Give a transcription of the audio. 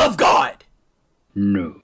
love God? No.